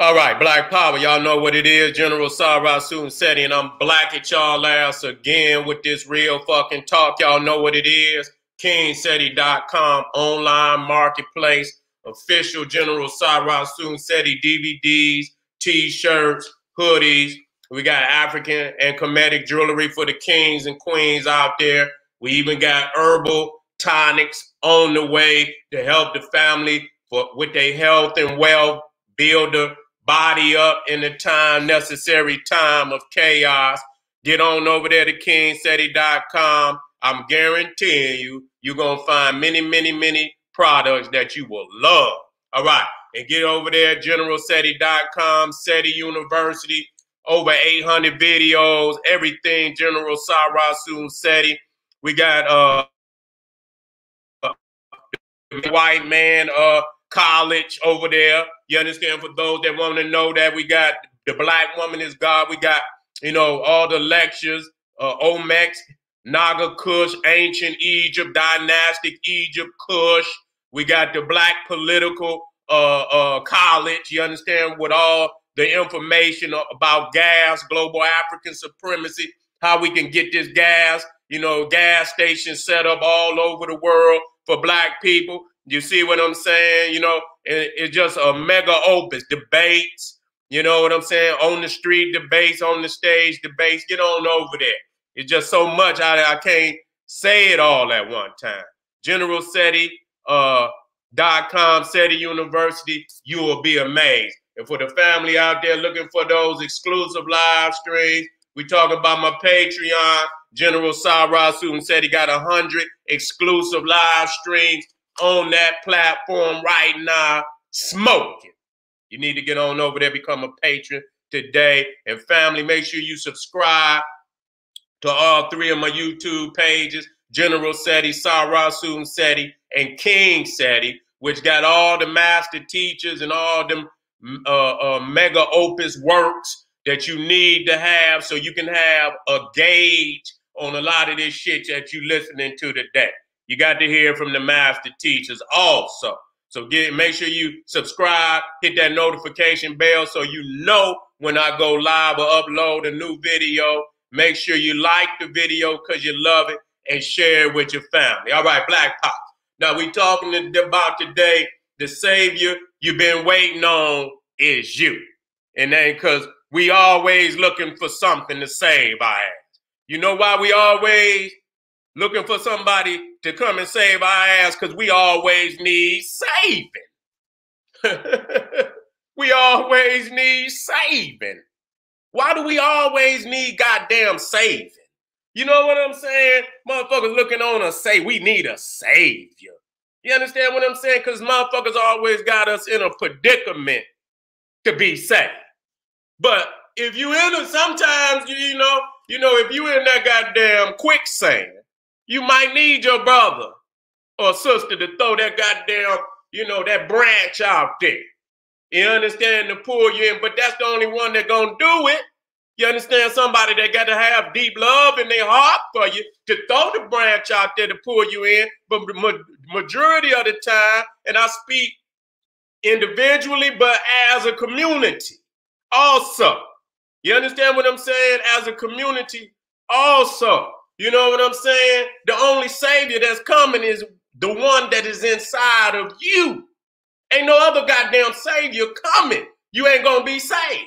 All right, Black Power. Y'all know what it is. General Sara Seti, and I'm black at y'all ass again with this real fucking talk. Y'all know what it is. KingSeti.com online marketplace. Official General Sarah Seti DVDs, t-shirts, hoodies. We got African and Kemetic jewelry for the kings and queens out there. We even got herbal tonics on the way to help the family for with their health and wealth, build a body up in the time necessary time of chaos. Get on over there to kingseti.com. I'm guaranteeing you, you're going to find many, many, many products that you will love. All right. And get over there, generalseti.com, SETI University, over 800 videos, everything General Sara Suten SETI. We got uh white man uh college over there. You understand? For those that want to know that we got the black woman is God. We got, you know, all the lectures, uh, Olmecs, Naga Kush, ancient Egypt, dynastic Egypt, Kush. We got the black political uh, uh, college. You understand? With all the information about gas, global African supremacy, how we can get this gas, you know, gas stations set up all over the world for black people. You see what I'm saying? You know, it, it's just a mega opus. Debates, you know what I'm saying? On the street debates, on the stage debates. Get on over there. It's just so much I, I can't say it all at one time. General SETI, uh, dot com, SETI University, you will be amazed. And for the family out there looking for those exclusive live streams, we talk about my Patreon. General Sara Suten Seti got a hundred exclusive live streams on that platform right now, smoking. You need to get on over there, become a patron today. And family, make sure you subscribe to all three of my YouTube pages, General SETI, Sara Suten SETI, and King SETI, which got all the master teachers and all them uh, uh, mega opus works that you need to have so you can have a gauge on a lot of this shit that you're listening to today. You got to hear from the master teachers also. So get make sure you subscribe, hit that notification bell so you know when I go live or upload a new video. Make sure you like the video because you love it and share it with your family. All right, Black Pop. Now we talking about today, the savior you've been waiting on is you. And then because we always looking for something to save our ass. You know why we always looking for somebody to come and save our ass because we always need saving. we always need saving. Why do we always need goddamn saving? You know what I'm saying? Motherfuckers looking on us say we need a savior. You understand what I'm saying? Because motherfuckers always got us in a predicament to be saved. But if you in a, sometimes you, you know, you know, if you in that goddamn quicksand, you might need your brother or sister to throw that goddamn, you know, that branch out there. You understand to pull you in, but that's the only one that gonna do it. You understand somebody that got to have deep love in their heart for you to throw the branch out there to pull you in. But majority of the time, and I speak individually, but as a community also. You understand what I'm saying? As a community also. You know what I'm saying? The only savior that's coming is the one that is inside of you. Ain't no other goddamn savior coming. You ain't gonna be saved.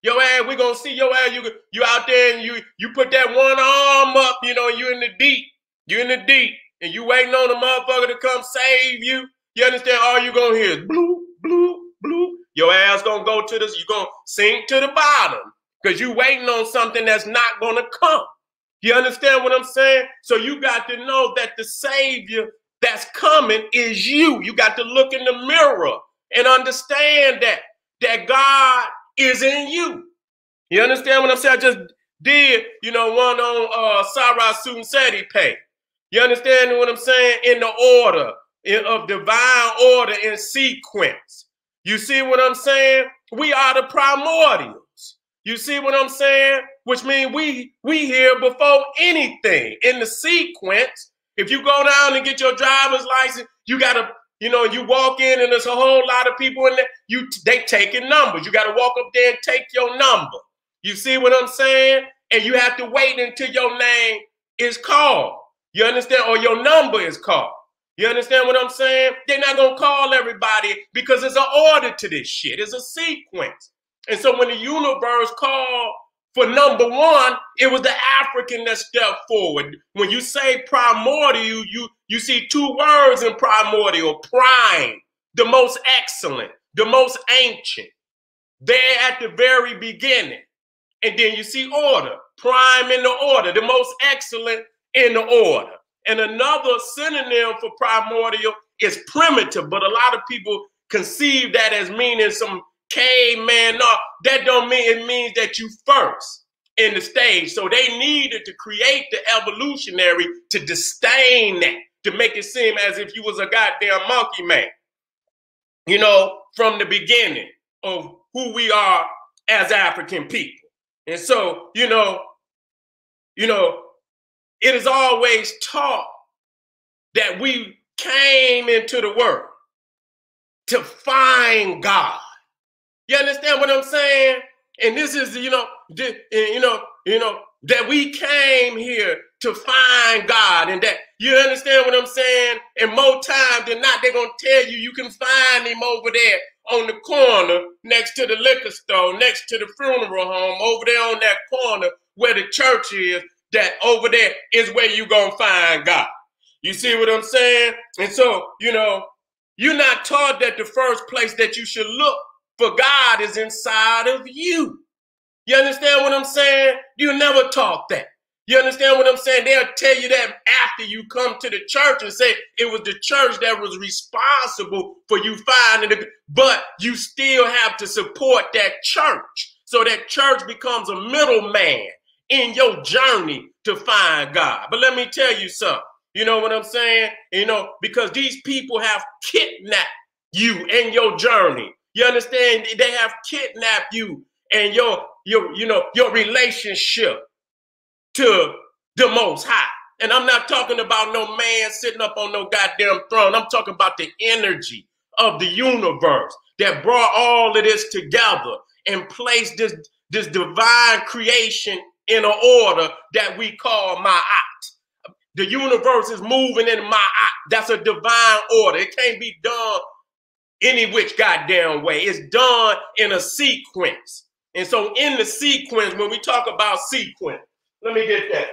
Your ass, we gonna see your ass. You you out there and you you put that one arm up. You know you in the deep. You in the deep, and you waiting on the motherfucker to come save you. You understand? All you gonna hear is blue, blue, blue. Your ass gonna go to this. You gonna sink to the bottom because you waiting on something that's not gonna come. You understand what I'm saying? So you got to know that the Savior that's coming is you. You got to look in the mirror and understand that that God is in you. You understand what I'm saying? I just did, you know, one on uh Sara Suten Seti pay. You understand what I'm saying? In the order in, of divine order in sequence. You see what I'm saying? We are the primordials. You see what I'm saying? Which means we we here before anything in the sequence. If you go down and get your driver's license, you gotta you know, you walk in and there's a whole lot of people in there. You they taking numbers. You got to walk up there and take your number. You see what I'm saying? And you have to wait until your name is called. You understand? Or your number is called. You understand what I'm saying? They're not gonna call everybody because there's an order to this shit. It's a sequence. And so when the universe called for number one, it was the African that stepped forward. When you say primordial, you, you see two words in primordial prime, the most excellent, the most ancient. There at the very beginning. And then you see order, prime in the order, the most excellent in the order. And another synonym for primordial is primitive, but a lot of people conceive that as meaning some caveman. No, that don't mean it means that you first in the stage. So they needed to create the evolutionary to disdain that, to make it seem as if you was a goddamn monkey man. You know, from the beginning of who we are as African people. And so, you know, you know, it is always taught that we came into the world to find God. You understand what I'm saying? And this is, you know, you know, you know, that we came here to find God and that you understand what I'm saying? And more time than not, they're gonna tell you you can find him over there on the corner next to the liquor store, next to the funeral home, over there on that corner where the church is, that over there is where you gonna find God. You see what I'm saying? And so, you know, you're not taught that the first place that you should look for God is inside of you. You understand what I'm saying? You never taught that. You understand what I'm saying? They'll tell you that after you come to the church and say it was the church that was responsible for you finding it, but you still have to support that church. So that church becomes a middleman in your journey to find God. But let me tell you something. You know what I'm saying? You know, because these people have kidnapped you in your journey. You understand? They have kidnapped you and your your you know your relationship to the most high. And I'm not talking about no man sitting up on no goddamn throne. I'm talking about the energy of the universe that brought all of this together and placed this this divine creation in an order that we call ma'at. The universe is moving in ma'at. That's a divine order. It can't be done any which goddamn way. It's done in a sequence. And so in the sequence, when we talk about sequence, let me get that.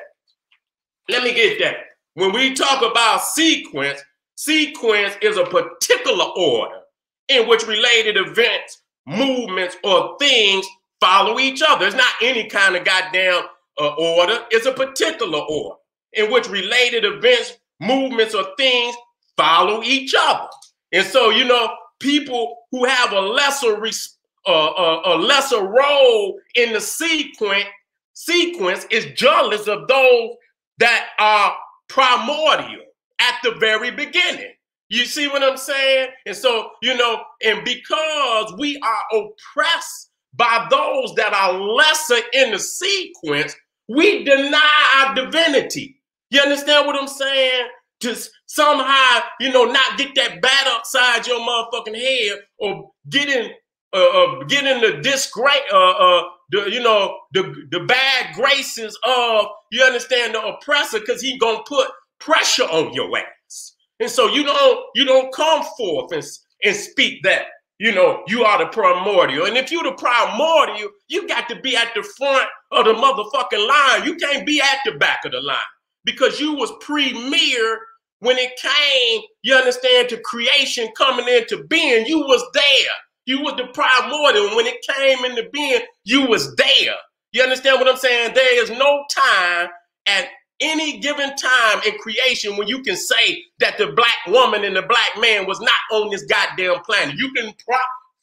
Let me get that. When we talk about sequence, sequence is a particular order in which related events, movements, or things follow each other. It's not any kind of goddamn uh, order. It's a particular order in which related events, movements, or things follow each other. And so, you know, people who have a lesser res- uh, uh, a lesser role in the sequence sequence is jealous of those that are primordial at the very beginning. You see what I'm saying? And so, you know, and because we are oppressed by those that are lesser in the sequence, we deny our divinity. You understand what I'm saying? To somehow, you know, not get that bat upside your motherfucking head or get in, uh, uh get in the disgrace, uh, uh, the, you know, the the bad graces of, you understand, the oppressor, because he gonna put pressure on your ass. And so you don't, you don't come forth and, and speak that you know, you are the primordial. And if you're the primordial, you got to be at the front of the motherfucking line. You can't be at the back of the line because you was premier when it came, you understand, to creation coming into being. You was there. You was the primordial. When it came into being, you was there. You understand what I'm saying? There is no time at any given time in creation when you can say that the black woman and the black man was not on this goddamn planet. You can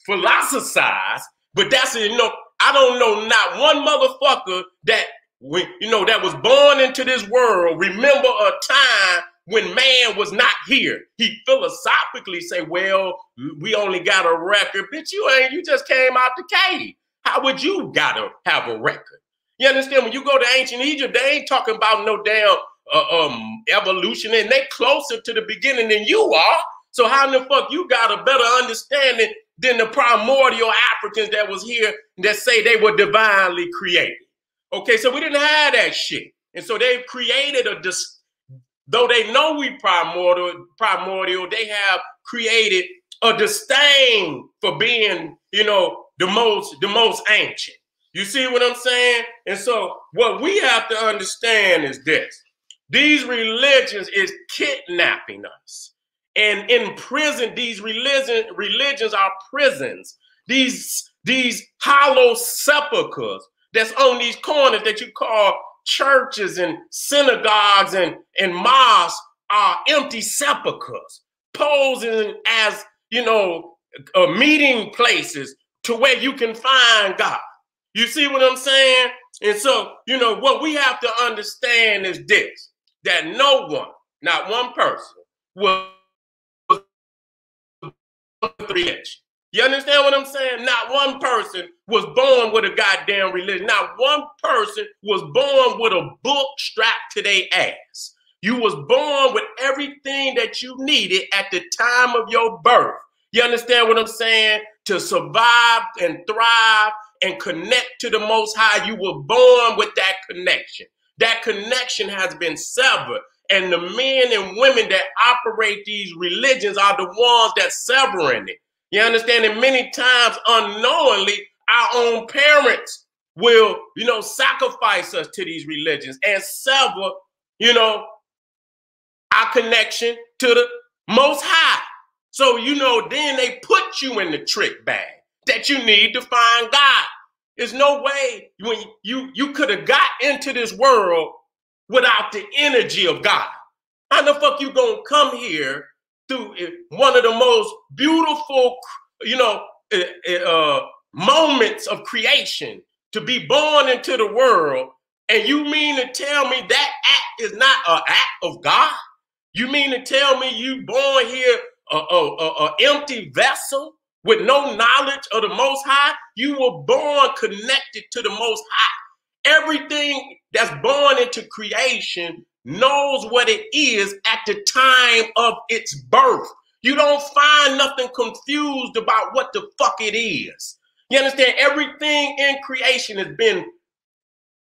philosophize, but that's you know I don't know not one motherfucker that when you know that was born into this world remember a time when man was not here. He philosophically say, "Well, we only got a record, bitch. You ain't. You just came out the cave. How would you gotta have a record?" You understand? When you go to ancient Egypt, they ain't talking about no damn uh, um, evolution, and they closer to the beginning than you are. So how in the fuck you got a better understanding than the primordial Africans that was here that say they were divinely created? Okay, so we didn't have that shit. And so they've created a dis- though they know we primordial, primordial, they have created a disdain for being, you know, the most the most ancient. You see what I'm saying? And so what we have to understand is this. These religions is kidnapping us. And in prison, these religion, religions are prisons. These, these hollow sepulchres that's on these corners that you call churches and synagogues and, and mosques are empty sepulchres, posing as, you know, uh, meeting places to where you can find God. You see what I'm saying? And so, you know, what we have to understand is this that no one, not one person, will religion. You understand what I'm saying? Not one person was born with a goddamn religion. Not one person was born with a book strapped to their ass. You was born with everything that you needed at the time of your birth. You understand what I'm saying? To survive and thrive and connect to the Most High, you were born with that connection. That connection has been severed. And the men and women that operate these religions are the ones that severing it. You understand? And many times unknowingly, our own parents will, you know, sacrifice us to these religions and sever, you know, our connection to the most high. So, you know, then they put you in the trick bag that you need to find God. There's no way when you you could have got into this world without the energy of God. How the fuck you gonna come here through one of the most beautiful, you know, uh, moments of creation to be born into the world, and you mean to tell me that act is not an act of God? You mean to tell me you born here a, a, a, a empty vessel with no knowledge of the Most High? You were born connected to the Most High. Everything that's born into creation knows what it is at the time of its birth. You don't find nothing confused about what the fuck it is. You understand? Everything in creation has been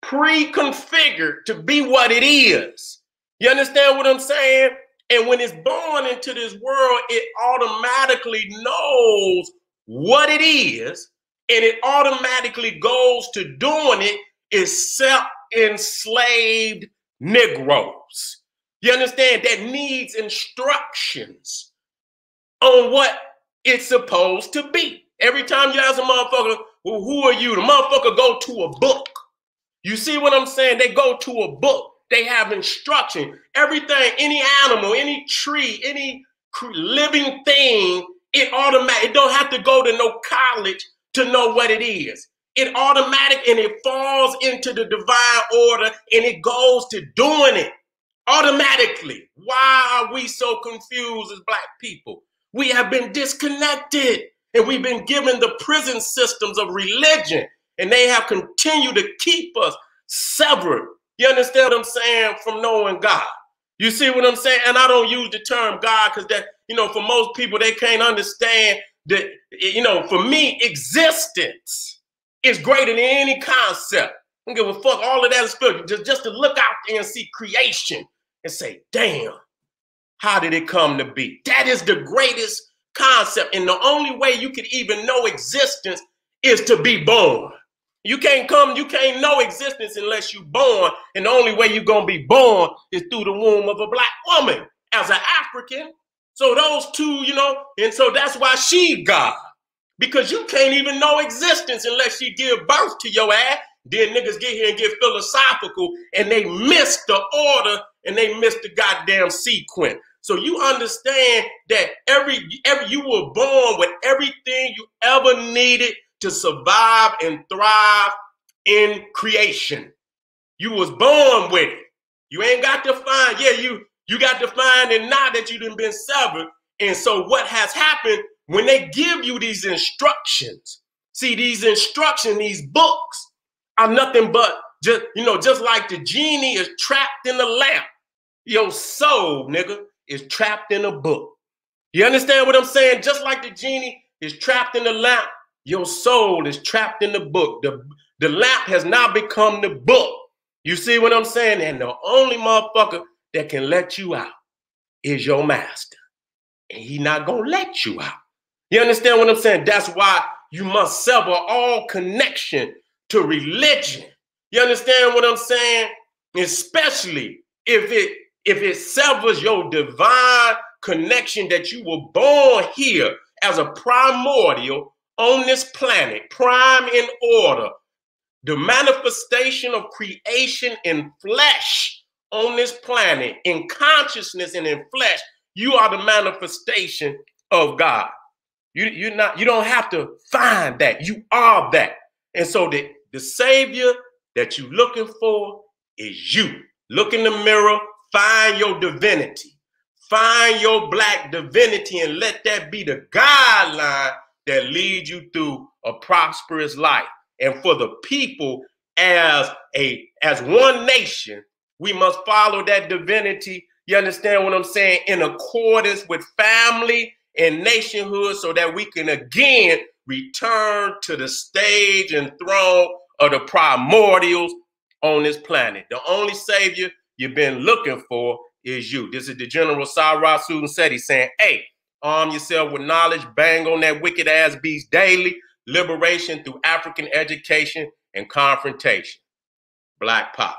pre-configured to be what it is. You understand what I'm saying? And when it's born into this world, it automatically knows what it is, and it automatically goes to doing it except enslaved Negroes. You understand? That needs instructions on what it's supposed to be. Every time you ask a motherfucker, well, who are you? The motherfucker go to a book. You see what I'm saying? They go to a book. They have instruction. Everything, any animal, any tree, any living thing, it automatic. It don't have to go to no college to know what it is. It automatic and it falls into the divine order and it goes to doing it automatically. Why are we so confused as black people? We have been disconnected and we've been given the prison systems of religion and they have continued to keep us severed. You understand what I'm saying? From knowing God. You see what I'm saying? And I don't use the term God because that, you know, for most people, they can't understand that, you know, for me, existence is greater than any concept. I don't give a fuck. All of that is spiritual. Just, just to look out there and see creation and say, damn, how did it come to be? That is the greatest concept. And the only way you could even know existence is to be born. You can't come, you can't know existence unless you're born. And the only way you're gonna be born is through the womb of a black woman as an African. So those two, you know, and so that's why she God because you can't even know existence unless you give birth to your ass. Then niggas get here and get philosophical and they miss the order and they miss the goddamn sequence. So you understand that every every you were born with everything you ever needed to survive and thrive in creation. You was born with it. You ain't got to find, yeah, you you got to find and now that you done been severed. And so what has happened when they give you these instructions, see, these instructions, these books are nothing but just, you know, just like the genie is trapped in the lamp, your soul, nigga, is trapped in a book. You understand what I'm saying? Just like the genie is trapped in the lamp, your soul is trapped in the book. The, the lamp has now become the book. You see what I'm saying? And the only motherfucker that can let you out is your master. And he not gonna let you out. You understand what I'm saying? That's why you must sever all connection to religion. You understand what I'm saying? Especially if it if it severs your divine connection that you were born here as a primordial on this planet, prime in order, the manifestation of creation in flesh on this planet, in consciousness and in flesh, you are the manifestation of God. You, you're not, you don't have to find that. You are that. And so the, the savior that you're looking for is you. Look in the mirror, find your divinity. Find your black divinity and let that be the guideline that leads you through a prosperous life. And for the people as a as one nation, we must follow that divinity. You understand what I'm saying? In accordance with family and nationhood, so that we can again return to the stage and throne of the primordials on this planet. The only savior you've been looking for is you. This is the General Sara Seti saying, hey, arm yourself with knowledge, bang on that wicked ass beast daily, liberation through African education and confrontation. Black Pop.